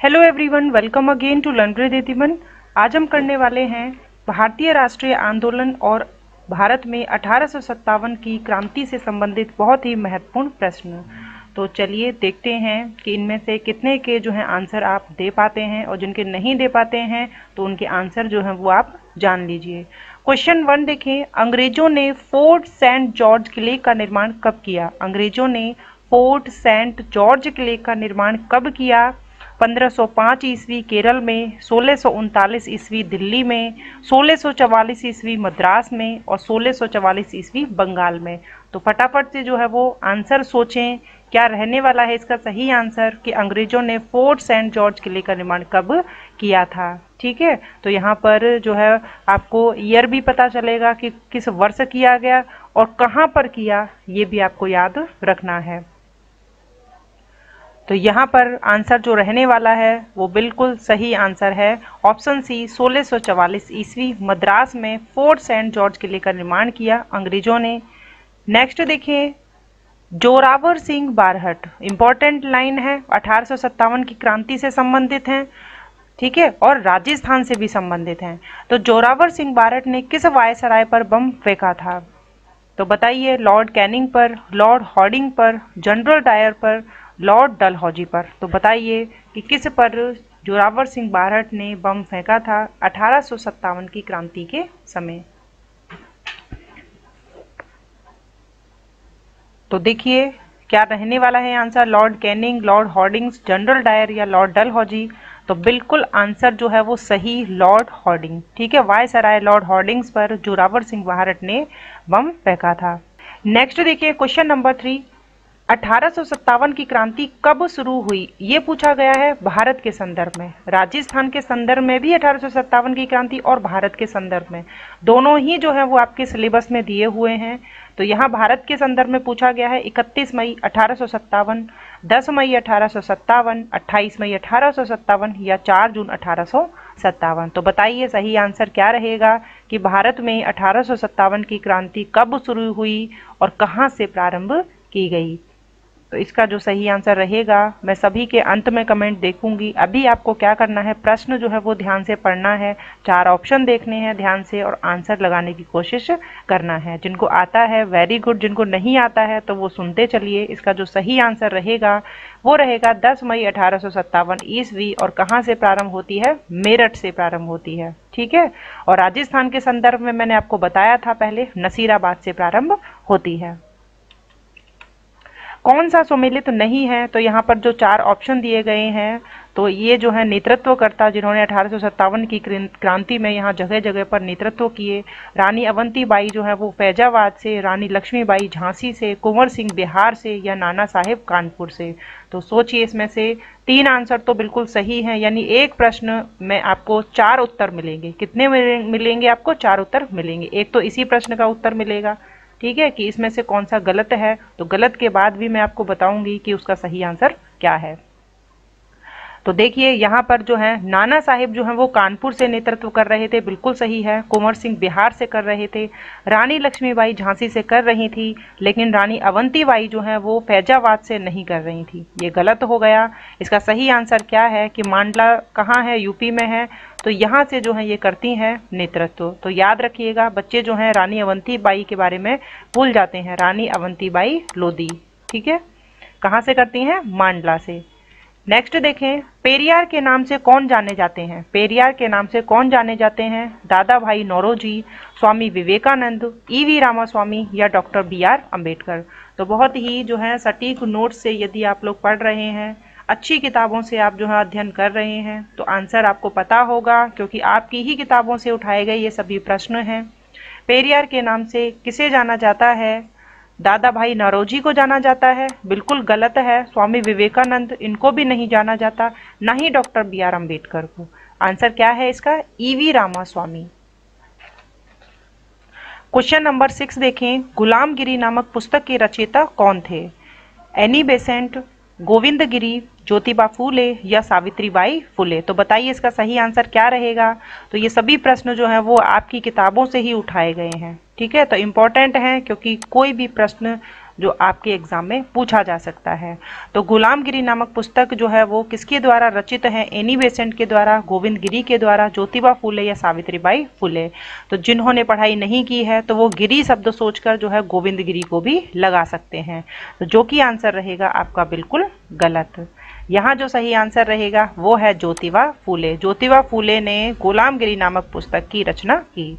Hello everyone welcome again to laundry दीदीमन आज हम करने वाले हैं भारतीय राष्ट्रीय आंदोलन और भारत में अठारह सौ सत्तावन की क्रांति से संबंधित बहुत ही महत्वपूर्ण प्रश्न। तो चलिए देखते हैं कि इनमें से कितने के जो है आंसर आप दे पाते हैं और जिनके नहीं दे पाते हैं तो उनके आंसर जो हैं वो आप जान लीजिए। क्वेश्चन वन देखें, अंग्रेज़ों ने फोर्ट सेंट जॉर्ज किले का निर्माण कब किया? अंग्रेज़ों ने फोर्ट सेंट जॉर्ज किले का निर्माण कब किया? 1505 ईस्वी केरल में, सोलह ईस्वी दिल्ली में, सोलह ईस्वी मद्रास में और सोलह ईस्वी बंगाल में। तो फटाफट से जो है वो आंसर सोचें, क्या रहने वाला है इसका सही आंसर कि अंग्रेज़ों ने फोर्ट सेंट जॉर्ज किले का निर्माण कब किया था, ठीक है? तो यहाँ पर जो है आपको ईयर भी पता चलेगा कि किस वर्ष किया गया और कहाँ पर किया, ये भी आपको याद रखना है। तो यहाँ पर आंसर जो रहने वाला है, वो बिल्कुल सही आंसर है। ऑप्शन सी, सोलह ईस्वी मद्रास में फोर्ट सेंट जॉर्ज का निर्माण किया अंग्रेज़ों ने। नेक्स्ट देखिए, जोरावर सिंह बारहट। इंपॉर्टेंट लाइन है, अठारह सौ सत्तावन की क्रांति से संबंधित हैं, ठीक है? और राजस्थान से भी संबंधित हैं। तो जोरावर सिंह बारहट ने किस वायसराय पर बम फेंका था? तो बताइए, लॉर्ड कैनिंग पर, लॉर्ड हॉर्डिंग पर, जनरल डायर पर लॉर्ड डलहौजी पर। तो बताइए कि किस पर जोरावर सिंह बारहट ने बम फेंका था अठारह की क्रांति के समय? तो देखिए, क्या रहने वाला है answer? Lord Canning, Lord Hardinge General Dyer या लॉर्ड डलहौजी? तो बिल्कुल आंसर जो है वो सही लॉर्ड हॉर्डिंग ठीक है वाय सराय लॉर्ड हॉर्डिंग्स पर जोरावर सिंह बाहरट ने बम फेंका था। नेक्स्ट देखिए, क्वेश्चन नंबर थ्री। अठारह सौ सत्तावन की क्रांति कब शुरू हुई, ये पूछा गया है भारत के संदर्भ में। राजस्थान के संदर्भ में भी अठारह सौ सत्तावन की क्रांति और भारत के संदर्भ में। दोनों ही जो है वो आपके सिलेबस में दिए हुए हैं। तो यहाँ भारत के संदर्भ में पूछा गया है 31 मई अठारह 10 मई अठारह अट्ठाईस मई अठारह सौ सत्तावन या 4 जून अठारह सौ सत्तावन। तो बताइए सही आंसर क्या रहेगा कि भारत में अठारह सौ सत्तावन की क्रांति कब शुरू हुई और कहाँ से प्रारंभ की गई। तो इसका जो सही आंसर रहेगा, मैं सभी के अंत में कमेंट देखूँगी। अभी आपको क्या करना है? प्रश्न जो है वो ध्यान से पढ़ना है। चार ऑप्शन देखने हैं ध्यान से और आंसर लगाने की कोशिश करना है। जिनको आता है वेरी गुड जिनको नहीं आता है तो वो सुनते चलिए। इसका जो सही आंसर रहेगा, वो रहेगा दस मई अठारह ईस्वी। और कहाँ से प्रारंभ होती है? मेरठ से प्रारंभ होती है। ठीक है? और राजस्थान के संदर्भ में मैंने आपको बताया था पहले, नसीराबाद से प्रारंभ होती है। कौन सा सुमिलित नहीं है तो यहाँ पर जो चार ऑप्शन दिए गए हैं तो ये जो है नेतृत्वकर्ता जिन्होंने अठारह सौ सत्तावन की क्रांति में यहाँ जगह जगह पर नेतृत्व किए, रानी अवंती बाई जो है वो फैजाबाद से, रानी लक्ष्मीबाई झांसी से, कुंवर सिंह बिहार से या नाना साहेब कानपुर से। तो सोचिए इसमें से तीन आंसर तो बिल्कुल सही है, यानी एक प्रश्न में आपको चार उत्तर मिलेंगे। कितने मिलेंगे आपको? चार उत्तर मिलेंगे। एक तो इसी प्रश्न का उत्तर मिलेगा ठीक है, कि इसमें से कौन सा गलत है? तो गलत के बाद भी मैं आपको बताऊँगी कि उसका सही आंसर क्या है। तो देखिए, यहाँ पर जो है, नाना साहिब जो है, वो कानपुर से नेतृत्व कर रहे थे, बिल्कुल सही है। कुंवर सिंह बिहार से कर रहे थे। रानी लक्ष्मीबाई झांसी से कर रही थी, लेकिन रानी अवंतीबाई जो है, वो फैजाबाद से नहीं कर रही थी। ये गलत हो गया। इसका सही आंसर क्या है कि मांडला कहाँ है? यूपी में है। तो यहाँ से जो है, ये करती हैं नेतृत्व। तो याद रखिएगा, बच्चे जो हैं, रानी अवंतीबाई के बारे में भूल जाते हैं। रानी अवंतीबाई लोधी, ठीक है? कहाँ से करती हैं? मांडला से। नेक्स्ट देखें, पेरियार के नाम से कौन जाने जाते हैं? पेरियार के नाम से कौन जाने जाते हैं? Dadabhai Naoroji, Swami Vivekananda E V Ramaswamy या डॉक्टर बी आर अंबेडकर तो बहुत ही जो है सटीक नोट से यदि आप लोग पढ़ रहे हैं, अच्छी किताबों से आप जो है अध्ययन कर रहे हैं तो आंसर आपको पता होगा, क्योंकि आपकी ही किताबों से उठाए गए ये सभी प्रश्न हैं। पेरियार के नाम से किसे जाना जाता है? दादा भाई नरोजी को जाना जाता है। बिल्कुल गलत है। स्वामी विवेकानंद इनको भी नहीं जाना जाता, ना ही डॉक्टर बी आर अंबेडकर को। आंसर क्या है इसका? E V Ramaswamy question number six देखें। गुलामगिरी नामक पुस्तक के रचयिता कौन थे? एनी बेसेंट गोविंद गिरी ज्योतिबा फूले या सावित्री बाई फुले। तो बताइए इसका सही आंसर क्या रहेगा? तो ये सभी प्रश्न जो हैं वो आपकी किताबों से ही उठाए गए हैं, ठीक है? तो इम्पोर्टेंट हैं क्योंकि कोई भी प्रश्न जो आपके एग्ज़ाम में पूछा जा सकता है। तो गुलामगिरी नामक पुस्तक जो है वो किसके द्वारा रचित है? एनी बेसेंट के द्वारा, गोविंद गिरी के द्वारा, ज्योतिबा फूले या सावित्रीबाई फूले। तो जिन्होंने पढ़ाई नहीं की है तो वो गिरी शब्द सोचकर जो है गोविंद गिरी को भी लगा सकते हैं। तो जो कि आंसर रहेगा आपका बिल्कुल गलत। यहाँ जो सही आंसर रहेगा वो है ज्योतिबा फूले। ज्योतिबा फूले ने गुलामगिरी नामक पुस्तक की रचना की।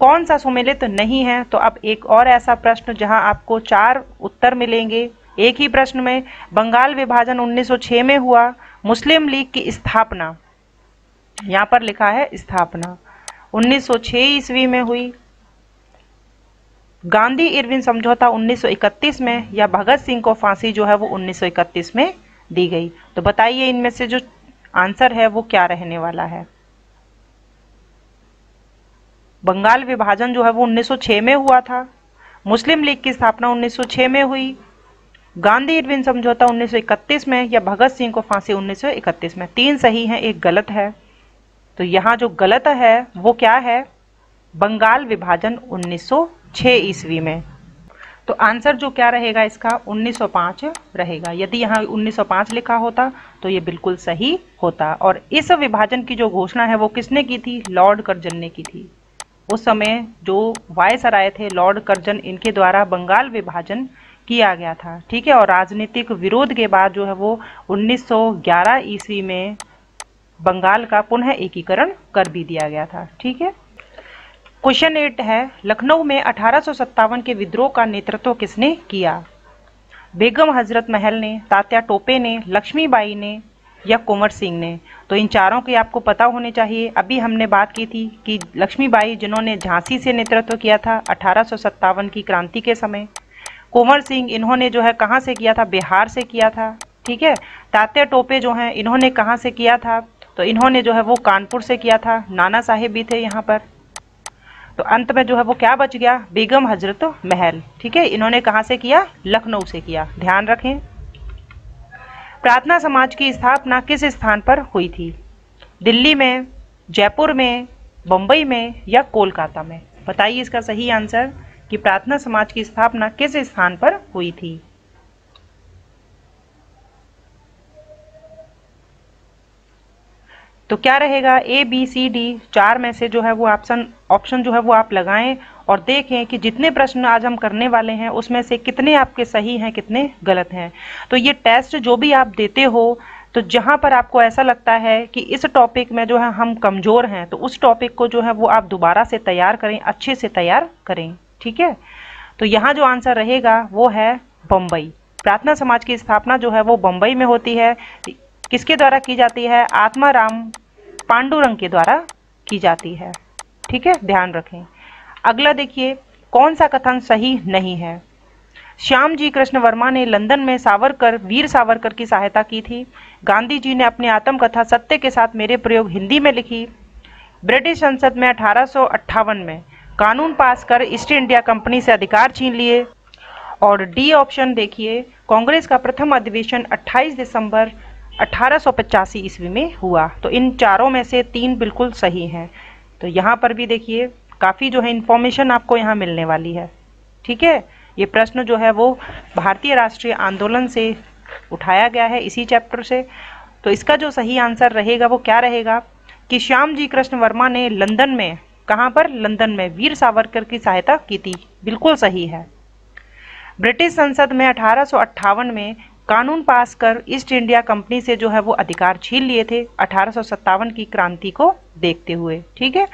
कौन सा सुमेलित नहीं है? तो अब एक और ऐसा प्रश्न जहाँ आपको चार उत्तर मिलेंगे। एक ही प्रश्न में, बंगाल विभाजन 1906 में हुआ, मुस्लिम लीग की स्थापना। यहाँ पर लिखा है स्थापना। 1906 ईस्वी में हुई। गांधी इरविन समझौता 1931 में या भगत सिंह को फांसी जो है वो 1931 में दी गई। तो बताइए इनमें से जो आंसर है वो क्या रहने वाला है? बंगाल विभाजन जो है वो 1906 में हुआ था। मुस्लिम लीग की स्थापना 1906 में हुई। गांधी इरविन समझौता 1931 में या भगत सिंह को फांसी 1931 में। तीन सही हैं, एक गलत है। तो यहाँ जो गलत है, वो क्या है? बंगाल विभाजन 1906 ईस्वी में। तो आंसर जो क्या रहेगा इसका? 1905 रहेगा। यदि यहाँ 1905 लिखा होता तो ये बिल्कुल सही होता। और इस विभाजन की जो घोषणा है, वो किसने की थी? लॉर्ड कर्जन ने की थी। उस समय जो वायसराय थे, लॉर्ड कर्जन, इनके द्वारा बंगाल विभाजन किया गया था। ठीक है? और राजनीतिक विरोध के बाद जो है वो 1911 ईस्वी में बंगाल का पुनः एकीकरण कर भी दिया गया था। ठीक है? क्वेश्चन एट है, लखनऊ में अठारह सौ सत्तावन के विद्रोह का नेतृत्व किसने किया? बेगम हज़रत महल ने, तात्या टोपे ने, लक्ष्मीबाई ने या कुंवर सिंह ने? तो इन चारों के आपको पता होने चाहिए। अभी हमने बात की थी कि लक्ष्मीबाई जिन्होंने झांसी से नेतृत्व किया था अठारह सौ सत्तावन की क्रांति के समय, कुंवर सिंह इन्होंने जो है कहाँ से किया था? बिहार से किया था, ठीक है? तात्या टोपे जो हैं, इन्होंने कहाँ से किया था? तो इन्होंने जो है वो कानपुर से किया था। नाना साहेब भी थे यहाँ पर। तो अंत में जो है वो क्या बच गया? बेगम हज़रत महल। ठीक है? इन्होंने कहाँ से किया? लखनऊ से किया। ध्यान रखें। प्रार्थना समाज की स्थापना किस स्थान पर हुई थी? दिल्ली में, जयपुर में, बम्बई में या कोलकाता में? बताइए इसका सही आंसर कि प्रार्थना समाज की स्थापना किस स्थान पर हुई थी? तो क्या रहेगा? ए बी सी डी चार में से जो है वो ऑप्शन ऑप्शन जो है वो आप लगाएँ और देखें कि जितने प्रश्न आज हम करने वाले हैं, उसमें से कितने आपके सही हैं, कितने गलत हैं। तो ये टेस्ट जो भी आप देते हो तो जहाँ पर आपको ऐसा लगता है कि इस टॉपिक में जो है हम कमज़ोर हैं तो उस टॉपिक को जो है वो आप दोबारा से तैयार करें, अच्छे से तैयार करें, ठीक है? तो यहाँ जो आंसर रहेगा वो है बम्बई प्रार्थना समाज की स्थापना जो है वो बम्बई में होती है। किसके द्वारा की जाती है? आत्माराम पांडुरंग के द्वारा की जाती है। ठीक है? ध्यान रखें। अगला देखिए, कौन सा कथन सही नहीं है? श्याम जी कृष्ण वर्मा ने लंदन में सावरकर, वीर सावरकर की सहायता की थी। गांधी जी ने अपनी आत्मकथा सत्य के साथ मेरे प्रयोग हिंदी में लिखी। ब्रिटिश संसद में अठारह सौ अट्ठावन में कानून पास कर ईस्ट इंडिया कंपनी से अधिकार छीन लिए। और डी ऑप्शन देखिए, कांग्रेस का प्रथम अधिवेशन 28 दिसंबर अठारह ईस्वी में हुआ। तो इन चारों में से तीन बिल्कुल सही हैं। तो यहाँ पर भी देखिए, काफ़ी जो है इन्फॉर्मेशन आपको यहाँ मिलने वाली है। ठीक है? ये प्रश्न जो है वो भारतीय राष्ट्रीय आंदोलन से उठाया गया है इसी चैप्टर से। तो इसका जो सही आंसर रहेगा वो क्या रहेगा? कि श्याम जी कृष्ण वर्मा ने लंदन में, कहाँ पर? लंदन में वीर सावरकर की सहायता की थी। बिल्कुल सही है। ब्रिटिश संसद में अठारह में कानून पास कर ईस्ट इंडिया कंपनी से जो है वो अधिकार छीन लिए थे। अठारह सौ सत्तावन की क्रांति को देखते हुए, ठीक है?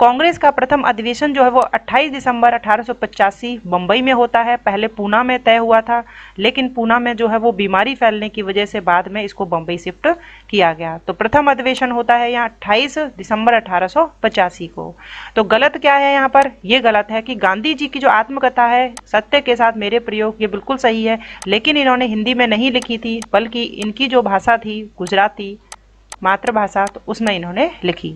कांग्रेस का प्रथम अधिवेशन जो है वो 28 दिसंबर अठारह मुंबई में होता है। पहले पूना में तय हुआ था, लेकिन पूना में जो है वो बीमारी फैलने की वजह से बाद में इसको बम्बई शिफ्ट किया गया। तो प्रथम अधिवेशन होता है यहाँ 28 दिसंबर अठारह सौ पचासी को। तो गलत क्या है यहाँ पर? ये गलत है कि गांधी जी की जो आत्मकथा है, सत्य के साथ मेरे प्रयोग, ये बिल्कुल सही है, लेकिन इन्होंने हिंदी में नहीं लिखी थी, बल्कि इनकी जो भाषा थी, गुजराती मातृभाषा तो उसमें इन्होंने लिखी।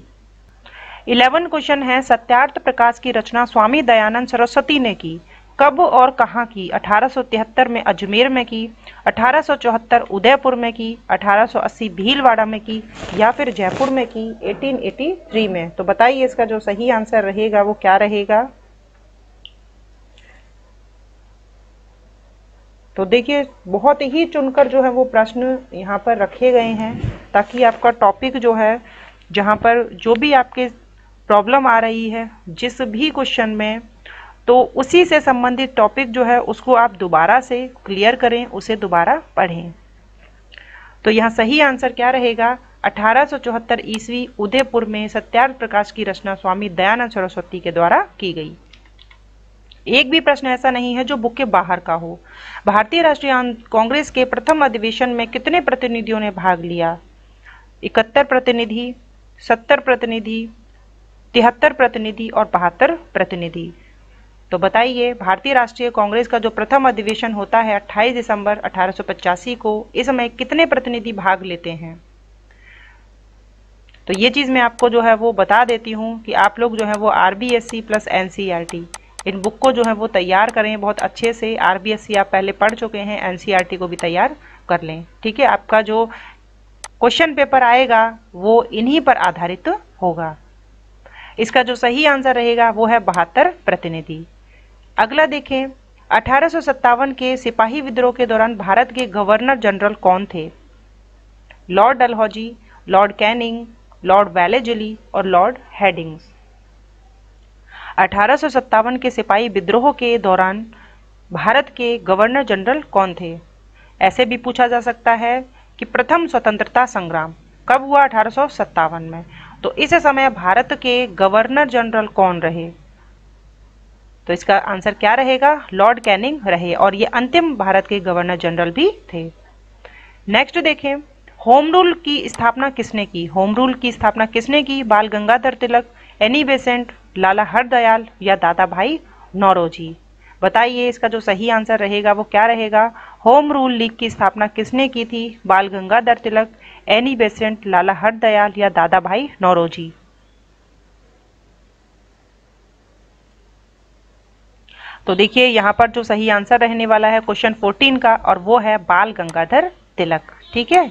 इलेवन क्वेश्चन है, सत्यार्थ प्रकाश की रचना स्वामी दयानंद सरस्वती ने की। कब और कहाँ की? 1873 में अजमेर में की 1874 उदयपुर में की 1880 भीलवाड़ा में की, या फिर जयपुर में की 1883 में। तो बताइए इसका जो सही आंसर रहेगा, वो क्या रहेगा? तो देखिए, बहुत ही चुनकर जो है वो प्रश्न यहाँ पर रखे गए हैं, ताकि आपका टॉपिक जो है, जहाँ पर जो भी आपके प्रॉब्लम आ रही है जिस भी क्वेश्चन में तो उसी से संबंधित टॉपिक जो है, उसको आप दोबारा से क्लियर करें, उसे दोबारा पढ़ें। तो यहाँ सही आंसर क्या रहेगा? अठारह ईस्वी उदयपुर में सत्यार्थ प्रकाश की रचना स्वामी दयानंद सरस्वती के द्वारा की गई। एक भी प्रश्न ऐसा नहीं है जो बुक के बाहर का हो। भारतीय राष्ट्रीय कांग्रेस के प्रथम अधिवेशन में कितने प्रतिनिधियों ने भाग लिया? इकहत्तर प्रतिनिधि, सत्तर प्रतिनिधि तिहत्तर प्रतिनिधि और बहत्तर प्रतिनिधि। तो बताइए, भारतीय राष्ट्रीय कांग्रेस का जो प्रथम अधिवेशन होता है 28 दिसंबर अठारह सौ पचासी को, इस समय कितने प्रतिनिधि भाग लेते हैं? तो ये चीज़ मैं आपको जो है वो बता देती हूँ कि आप लोग जो है वो R plus N in book को जो है वो तैयार करें बहुत अच्छे से। आर आप पहले पढ़ चुके हैं, एन सी आर टी को भी तैयार कर लें, ठीक है? आपका जो क्वेश्चन पेपर आएगा वो इन्हीं पर आधारित होगा। इसका जो सही आंसर रहेगा वो है बहत्तर प्रतिनिधि। अगला देखें, अठारह के सिपाही विद्रोह के दौरान भारत के गवर्नर जनरल कौन थे? Lord Dalhousie, Lord Canning, Lord Wellesley और लॉर्ड हेडिंग्स। अठारह के सिपाही विद्रोह के दौरान भारत के गवर्नर जनरल कौन थे? ऐसे भी पूछा जा सकता है कि प्रथम स्वतंत्रता संग्राम। कब हुआ अठारह में? तो इस समय भारत के गवर्नर जनरल कौन रहे? तो इसका आंसर क्या रहेगा? लॉर्ड कैनिंग रहे और ये अंतिम भारत के गवर्नर जनरल भी थे। नेक्स्ट देखें, होम रूल की स्थापना किसने की? होम रूल की स्थापना किसने की? बाल गंगाधर तिलक, एनी बेसेंट, लाला हरदयाल या दादा भाई नौरोजी? बताइए, इसका जो सही आंसर रहेगा वो क्या रहेगा? होम रूल लीग की स्थापना किसने की थी? बाल गंगाधर तिलक एनी बेसेंट लाला हरदयाल या दादा भाई नौरोजी। तो देखिए, यहाँ पर जो सही आंसर रहने वाला है क्वेश्चन 14 का, और वो है बाल गंगाधर तिलक। ठीक है?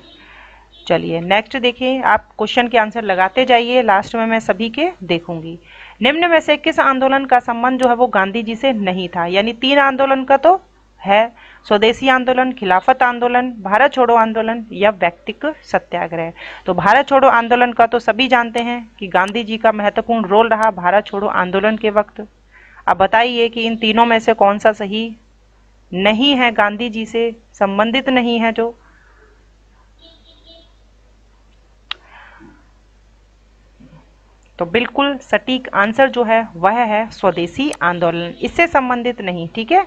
चलिए नेक्स्ट देखिए, आप क्वेश्चन के आंसर लगाते जाइए लास्ट में मैं सभी के देखूँगी। निम्न में से किस आंदोलन का संबंध जो है वो गांधी जी से नहीं था? यानी तीन आंदोलन का तो है स्वदेशी आंदोलन, खिलाफत आंदोलन, भारत छोड़ो आंदोलन या व्यक्तिक सत्याग्रह तो भारत छोड़ो आंदोलन का तो सभी जानते हैं कि गांधी जी का महत्वपूर्ण रोल रहा भारत छोड़ो आंदोलन के वक्त। अब बताइए कि इन तीनों में से कौन सा सही नहीं है, गांधी जी से संबंधित नहीं है जो? तो बिल्कुल सटीक आंसर जो है, वह है स्वदेशी आंदोलन। इससे संबंधित नहीं, ठीक है?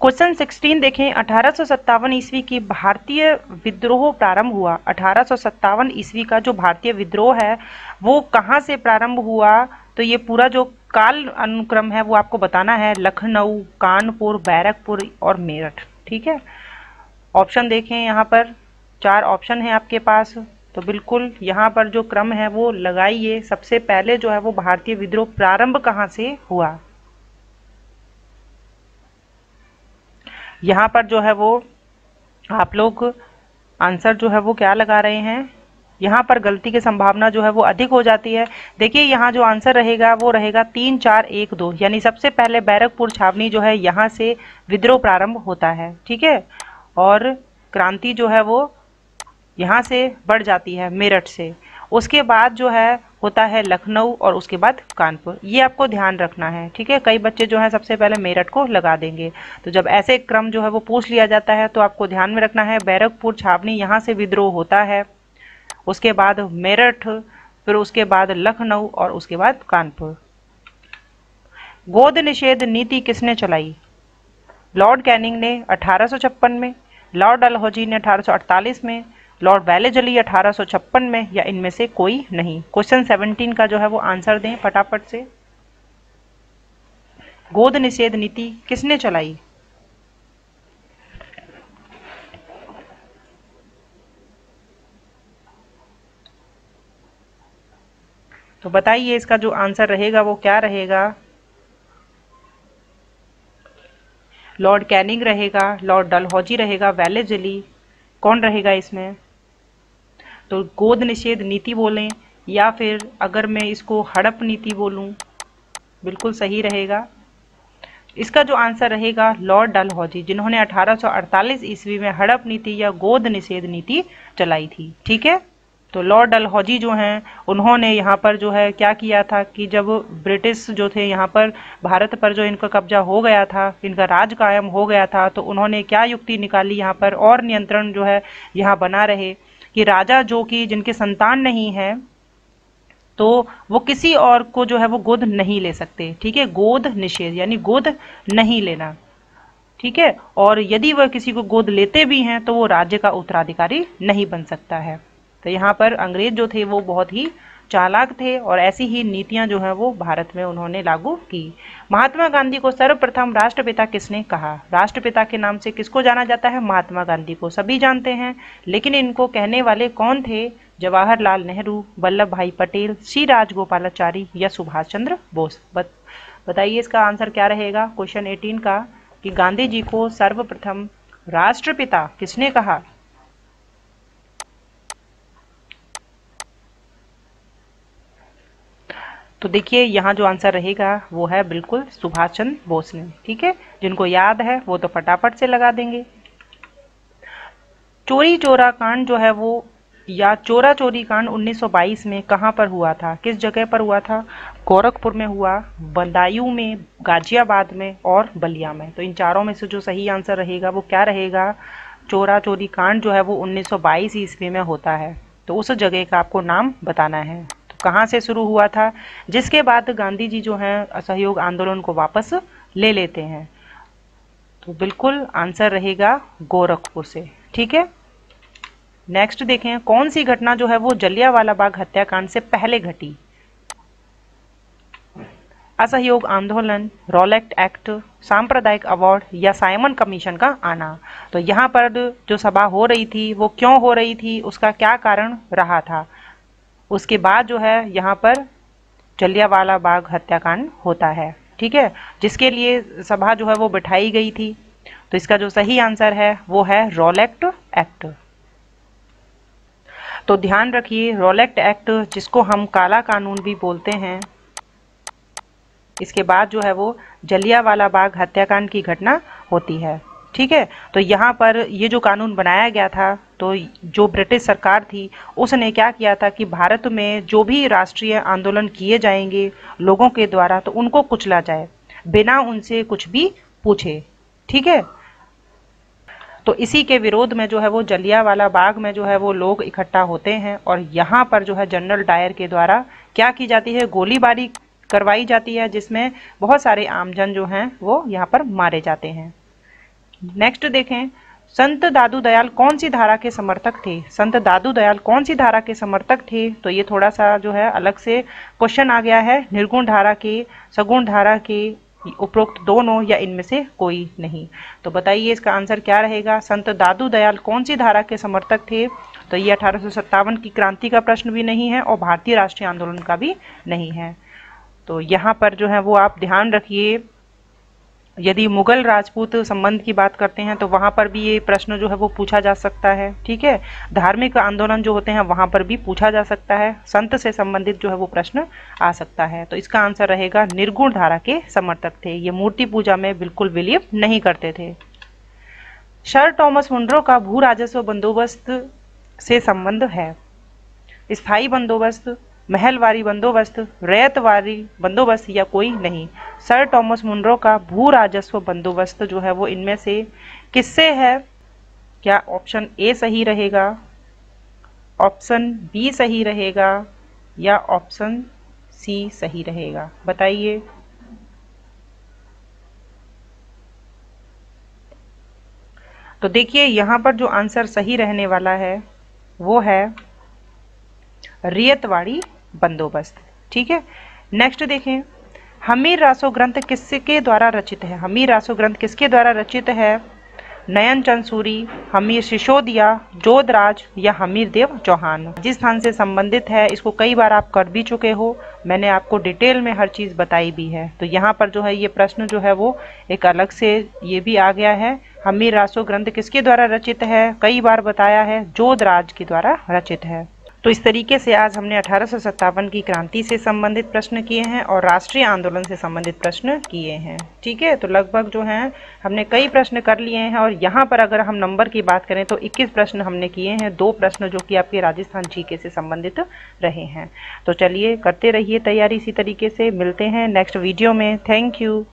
क्वेश्चन 16 देखें, अठारह सौ सत्तावन ईस्वी की भारतीय विद्रोह प्रारंभ हुआ। अठारह सौ सत्तावन ईस्वी का जो भारतीय विद्रोह है, वो कहाँ से प्रारंभ हुआ? तो ये पूरा जो काल अनुक्रम है, वो आपको बताना है, लखनऊ, कानपुर, बैरकपुर और मेरठ। ठीक है? ऑप्शन देखें यहाँ पर। चार ऑप्शन है आपके पास। तो बिल्कुल यहाँ पर जो क्रम है, वो लगाइए। सबसे पहले जो है, वो भारतीय विद्रोह प्रारंभ कहाँ से हुआ? यहाँ पर जो है वो आप लोग आंसर जो है वो क्या लगा रहे हैं? यहाँ पर गलती की संभावना जो है वो अधिक हो जाती है। देखिए, यहाँ जो आंसर रहेगा, वो रहेगा तीन, चार, एक, दो। यानी सबसे पहले बैरकपुर छावनी जो है, यहाँ से विद्रोह प्रारंभ होता है, ठीक है? और क्रांति जो है वो यहाँ से बढ़ जाती है, मेरठ से। उसके बाद जो है होता है लखनऊ और उसके बाद कानपुर। ये आपको ध्यान रखना है, ठीक है? कई बच्चे जो है सबसे पहले मेरठ को लगा देंगे। तो जब ऐसे क्रम जो है वो पूछ लिया जाता है तो आपको ध्यान में रखना है, बैरकपुर, छावनी, यहाँ से विद्रोह होता है। उसके बाद मेरठ, फिर उसके बाद लखनऊ और उसके बाद कानपुर। गोद निषेध नीति किसने चलाई? लॉर्ड कैनिंग ने अठारह में, लॉर्ड अलहौजी ने अठारह में लॉर्ड वैलेजली अठारह में, या इनमें से कोई नहीं। क्वेश्चन 17 का जो है वो आंसर दें फटाफट से। गोद निषेध नीति किसने चलाई? तो बताइए इसका जो आंसर रहेगा वो क्या रहेगा? लॉर्ड कैनिंग रहेगा लॉर्ड डलहौजी रहेगा वैलेजली कौन रहेगा इसमें? तो गोद निषेध नीति बोलें, या फिर अगर मैं इसको हड़प नीति बोलूँ, बिल्कुल सही रहेगा। इसका जो आंसर रहेगा, लॉर्ड डलहौजी, जिन्होंने 1848 ईस्वी में हड़प नीति या गोद निषेध नीति चलाई थी, ठीक है? तो लॉर्ड डलहौजी जो हैं, उन्होंने यहाँ पर जो है, क्या किया था कि जब ब्रिटिश जो थे, यहाँ पर भारत पर जो इनका कब्जा हो गया था, इनका राज कायम हो गया था तो उन्होंने क्या युक्ति निकाली, यहाँ पर और नियंत्रण जो है, यहाँ बना रहे। कि राजा जो कि जिनके संतान नहीं है तो वो किसी और को जो है वो गोद नहीं ले सकते। ठीक है? गोद निषेध, यानी गोद नहीं लेना। ठीक है? और यदि वह किसी को गोद लेते भी हैं तो वो राज्य का उत्तराधिकारी नहीं बन सकता है। तो यहाँ पर अंग्रेज़ जो थे, वो बहुत ही चालाक थे और ऐसी ही नीतियाँ जो है वो भारत में उन्होंने लागू की। महात्मा गांधी को सर्वप्रथम राष्ट्रपिता किसने कहा? राष्ट्रपिता के नाम से किसको जाना जाता है? महात्मा गांधी को सभी जानते हैं लेकिन इनको कहने वाले कौन थे? जवाहरलाल नेहरू वल्लभ भाई पटेल श्री राजगोपालाचारी या सुभाष चंद्र बोस। बत, बताइए इसका आंसर क्या रहेगा? क्वेश्चन 18 का कि गांधी जी को सर्वप्रथम राष्ट्रपिता किसने कहा? तो देखिए, यहाँ जो आंसर रहेगा वो है बिल्कुल सुभाष चंद्र बोस ने। ठीक है? जिनको याद है, वो तो फटाफट से लगा देंगे। चोरी चोरा कांड जो है वो, या चोरा चोरी कांड 1922 में कहाँ पर हुआ था? किस जगह पर हुआ था? गोरखपुर में हुआ, बंदायू में, गाजियाबाद में और बलिया में। तो इन चारों में से जो सही आंसर रहेगा वो क्या रहेगा? चोरा चोरी कांड जो है वो 1922 ईस्वी में होता है। तो उस जगह का आपको नाम बताना है। कहाँ से शुरू हुआ था, जिसके बाद गांधी जी जो है, असहयोग आंदोलन को वापस ले लेते हैं। तो बिल्कुल आंसर रहेगा गोरखपुर से, ठीक है? नेक्स्ट देखें, कौन सी घटना जो है वो जलियावाला बाग हत्याकांड से पहले घटी? असहयोग आंदोलन, रोलेक्ट एक्ट, सांप्रदायिक अवार्ड या साइमन कमीशन का आना। तो यहाँ पर जो सभा हो रही थी, वो क्यों हो रही थी, उसका क्या कारण रहा था? उसके बाद जो है, यहाँ पर जलियावाला बाग हत्याकांड होता है, ठीक है? जिसके लिए सभा जो है, वो बिठाई गई थी। तो इसका जो सही आंसर है, वो है रोलेक्ट एक्ट। तो ध्यान रखिए, रोलेक्ट एक्ट जिसको हम काला कानून भी बोलते हैं, इसके बाद जो है, वो जलियावाला बाग हत्याकांड की घटना होती है। ठीक है? तो यहाँ पर ये जो कानून बनाया गया था तो जो ब्रिटिश सरकार थी, उसने क्या किया था कि भारत में जो भी राष्ट्रीय आंदोलन किए जाएँगे लोगों के द्वारा तो उनको कुचला जाए, बिना उनसे कुछ भी पूछे। ठीक है? तो इसी के विरोध में जो है वो जलियावाला बाग में जो है वो लोग इकट्ठा होते हैं और यहाँ पर जो है जनरल डायर के द्वारा क्या की जाती है? गोलीबारी करवाई जाती है, जिसमें बहुत सारे आमजन जो हैं वो यहाँ पर मारे जाते हैं। नेक्स्ट देखें। संत दादू दयाल कौन सी धारा के समर्थक थे? संत दादू दयाल कौन सी धारा के समर्थक थे? तो ये थोड़ा सा जो है, अलग से क्वेश्चन आ गया है। निर्गुण धारा के, सगुण धारा के उपरोक्त दोनों या इनमें से कोई नहीं। तो बताइए इसका आंसर क्या रहेगा? संत दादू दयाल कौन सी धारा के समर्थक थे? तो ये अठारह सौ सत्तावन की क्रांति का प्रश्न भी नहीं है और भारतीय राष्ट्रीय आंदोलन का भी नहीं है। तो यहाँ पर जो है, वो आप ध्यान रखिए। यदि मुगल राजपूत संबंध की बात करते हैं तो वहाँ पर भी ये प्रश्न जो है वो पूछा जा सकता है, ठीक है? धार्मिक आंदोलन जो होते हैं, वहाँ पर भी पूछा जा सकता है, संत से संबंधित जो है वो प्रश्न आ सकता है। तो इसका आंसर रहेगा, निर्गुण धारा के समर्थक थे। ये मूर्ति पूजा में बिल्कुल बिलीव नहीं करते थे। शर टॉमस मुंड्रो का भू राजस्व बंदोबस्त से संबंध है। स्थायी बंदोबस्त महलवारी बंदोबस्त, रैतवारी बंदोबस्त या कोई नहीं। सर टॉमस मुंड्रो का भू राजस्व बंदोबस्त जो है वो इनमें से किससे है? क्या ऑप्शन ए सही रहेगा? ऑप्शन बी सही रहेगा? या ऑप्शन सी सही रहेगा? बताइए। तो देखिए, यहाँ पर जो आंसर सही रहने वाला है, वो है रियतवाड़ी बंदोबस्त। ठीक है? नेक्स्ट देखें। हमीर रासो ग्रंथ किसके द्वारा रचित है? हमीर रासो ग्रंथ किसके द्वारा रचित है? नयन चंद सूरी हमीर सिसोदिया, जोधराज या हमीर देव चौहान। जिस स्थान से संबंधित है, इसको कई बार आप कर भी चुके हो। मैंने आपको डिटेल में हर चीज़ बताई भी है। तो यहाँ पर जो है, ये प्रश्न जो है, वो एक अलग से ये भी आ गया है। हमीर रासो ग्रंथ किसके द्वारा रचित है? कई बार बताया है, जोधराज के द्वारा रचित है। तो इस तरीके से आज हमने अठारह सौ सत्तावन की क्रांति से संबंधित प्रश्न किए हैं और राष्ट्रीय आंदोलन से संबंधित प्रश्न किए हैं। ठीक है? तो लगभग जो है, हमने कई प्रश्न कर लिए हैं और यहाँ पर अगर हम नंबर की बात करें तो 21 प्रश्न हमने किए हैं, दो प्रश्न जो कि आपके राजस्थान जीके से संबंधित रहे हैं। तो चलिए करते रहिए तैयारी इसी तरीके से, मिलते हैं नेक्स्ट वीडियो में। Thank you.